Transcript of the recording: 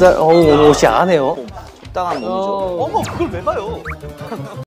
자, 어, 옷이 안 해요. 적당한 몸이죠. 어머 그걸 왜 봐요?